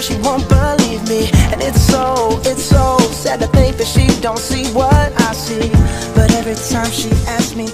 her, she won't believe me. And it's so, it's so sad to think that she don't see what I see. But every time she asks me,